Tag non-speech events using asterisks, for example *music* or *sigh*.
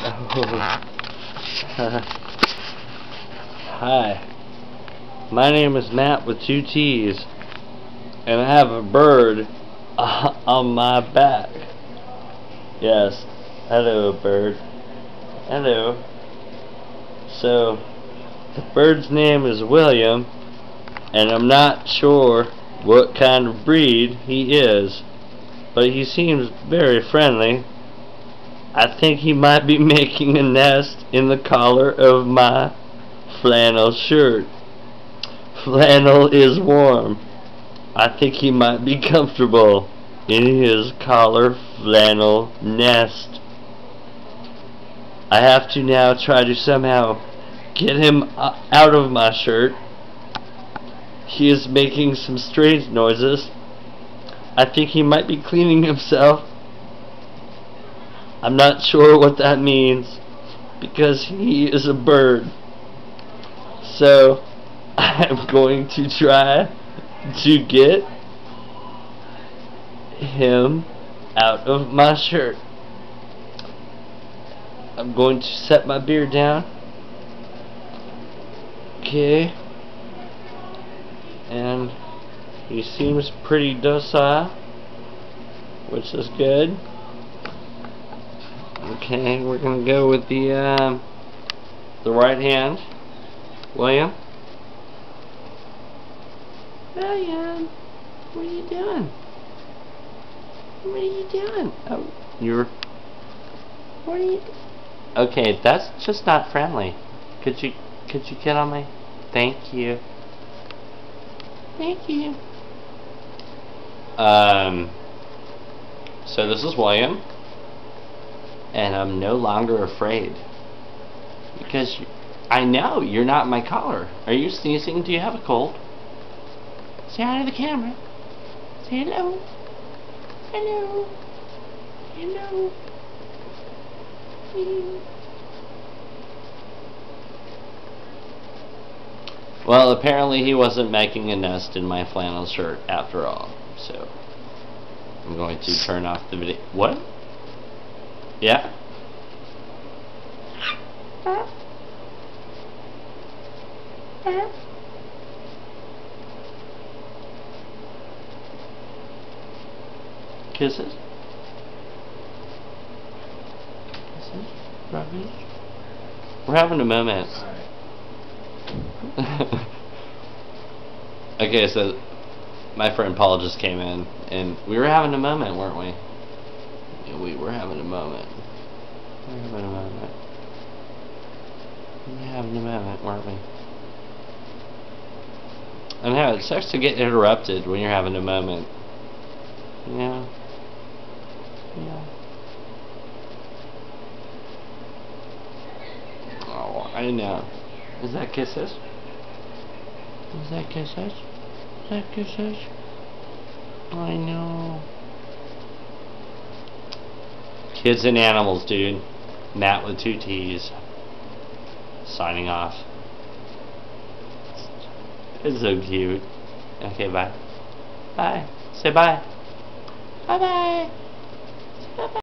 *laughs* Hi. My name is Matt with two T's, and I have a bird *laughs* on my back. Yes. Hello, bird. Hello. So, the bird's name is William, and I'm not sure what kind of breed he is, but he seems very friendly. I think he might be *laughs* making a nest in the collar of my flannel shirt. Flannel is warm. I think he might be *laughs* comfortable in his collar flannel nest. I have to now try to somehow get him out of my shirt. He is making some strange noises. I think he might be cleaning himself. I'm not sure what that means because he is a bird. So *laughs* I'm going to try to get him out of my shirt. I'm going to set my beard down. Okay. And he seems pretty docile, which is good. Okay, we're gonna go with the uh, the right hand. William. William, what are you doing? What are you doing? Oh, you're. What are you? Okay, that's just not friendly. Could you could you get on my? Thank you. Thank you. Um. So this is William and I'm no longer afraid. Because I know you're not my collar. Are you sneezing? Do you have a cold? Say hi to the camera. Say hello. Hello. Hello. Well, apparently he wasn't making a nest in my flannel shirt after all. So, I'm going to turn off the video. What? Yeah? Kisses? Kisses? Rubbish? We're having a moment. *laughs* okay, so my friend Paul just came in, and we were having a moment, weren't we? We were having a moment. We were having a moment. We were having a moment, weren't we? And how it sucks to get interrupted when you're having a moment. Yeah. Yeah. Oh, I know. Is that kisses? Is that kisses? Is that kisses? I know. Kids and Animals, dude. Matt with two T's. Signing off. It's so cute. Okay, bye. Bye. Say bye. Bye-bye.